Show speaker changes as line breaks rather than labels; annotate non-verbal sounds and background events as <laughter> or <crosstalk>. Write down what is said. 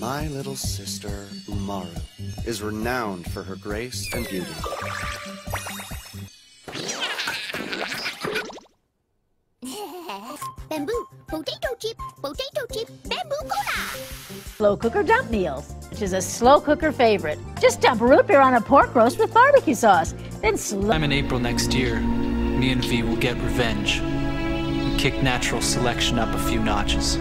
My little sister, Umaru, is renowned for her grace and beauty. <laughs>
Bamboo, potato chip, potato chip, bamboo cola.
Slow cooker dump meals, which is a slow cooker favorite. Just dump root beer on a pork roast with barbecue sauce. Then slow.
I'm in April next year. Me and V will get revenge. Kick natural selection up a few notches.